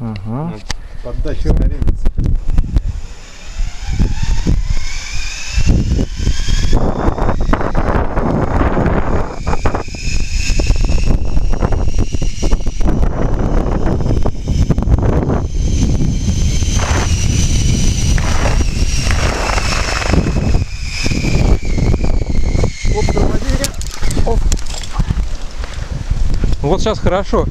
Ага. Поддача скоренится. Вот сейчас хорошо.